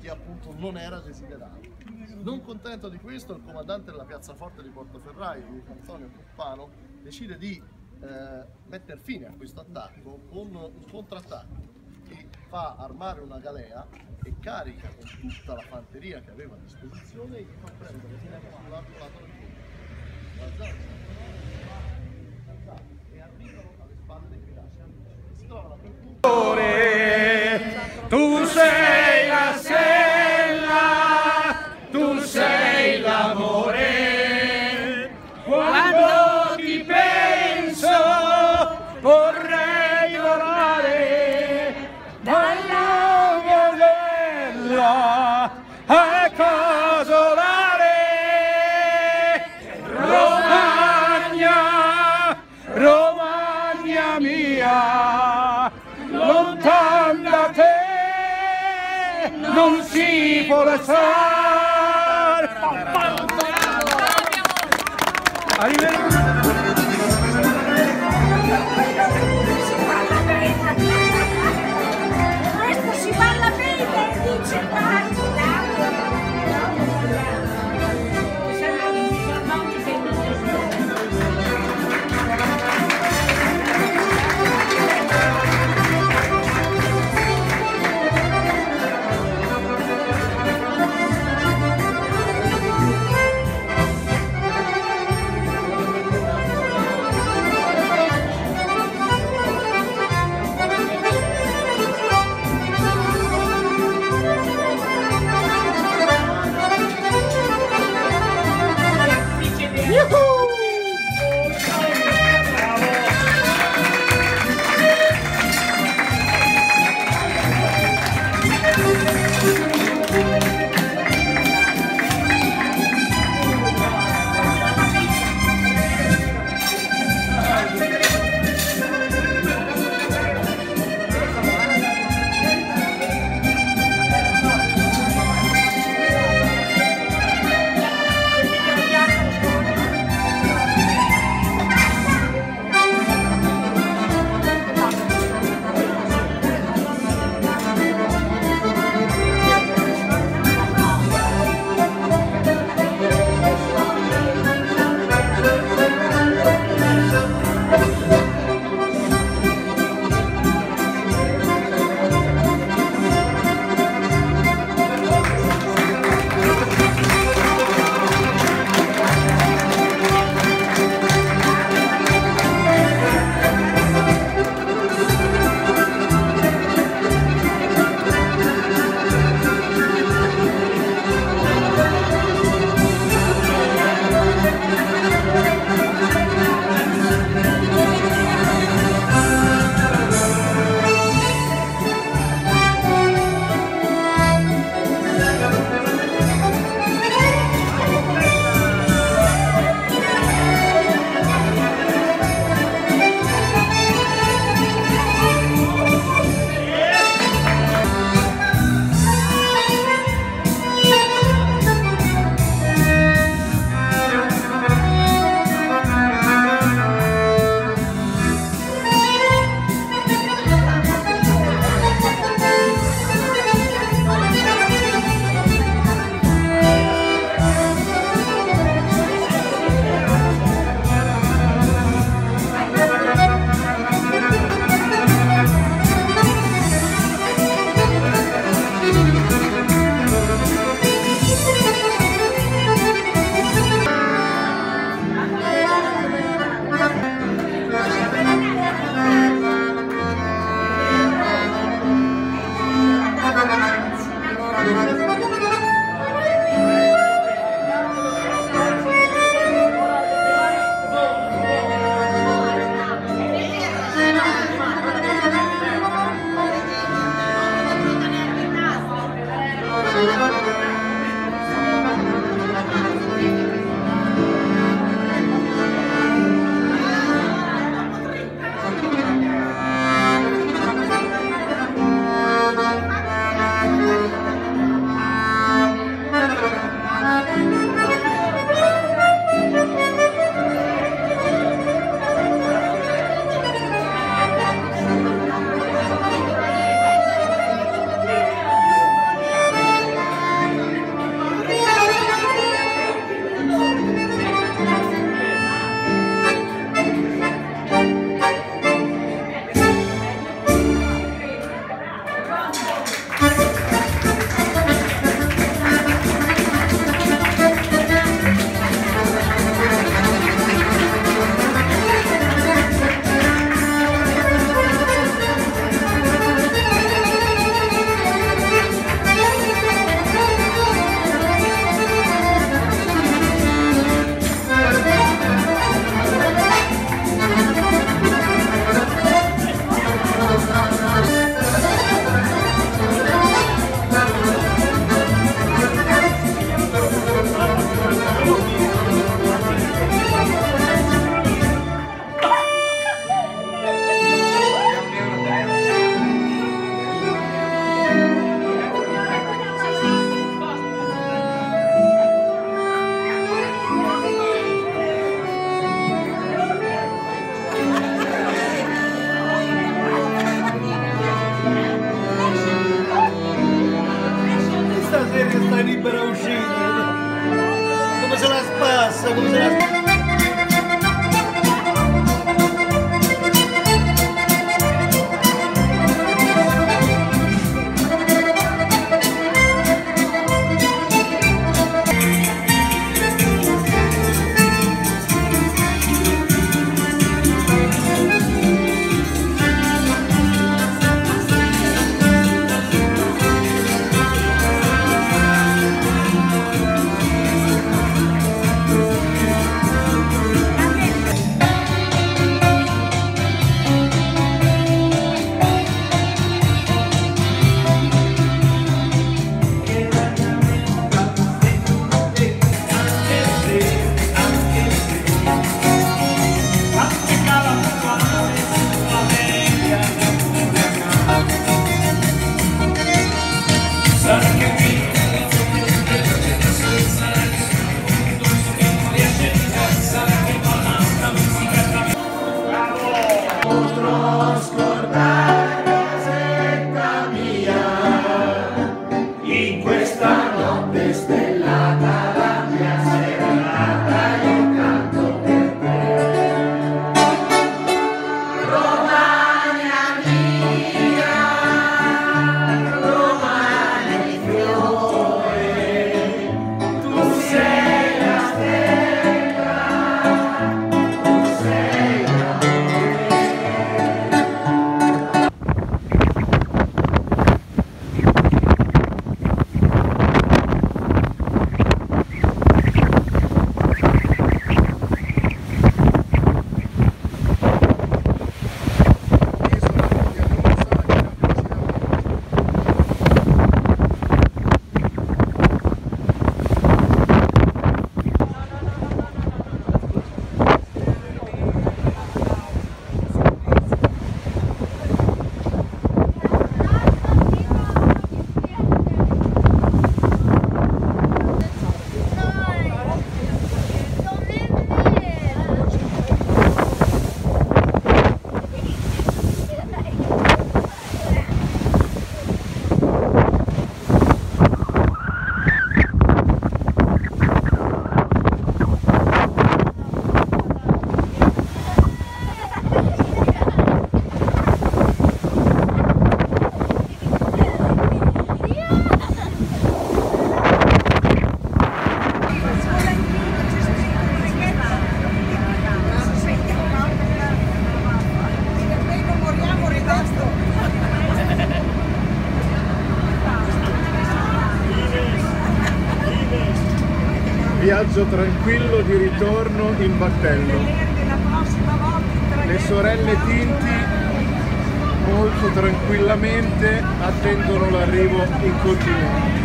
che appunto non era desiderato. Non contento di questo, il comandante della piazzaforte di Portoferraio, Antonio Coppano, decide di eh, mettere fine a questo attacco con un contrattacco che fa armare una galea e carica con tutta la fanteria che aveva a disposizione e fa prendere sull'altro lato del ponte. La zanza e arrivano alle spalle dei Tu sei mia, lontan da te non si può lasciare. Arrivederci. estas eles están en Brasil. Como se las pasa, como se las. Viaggio tranquillo di ritorno in battello. Le sorelle Tinti molto tranquillamente attendono l'arrivo in continente.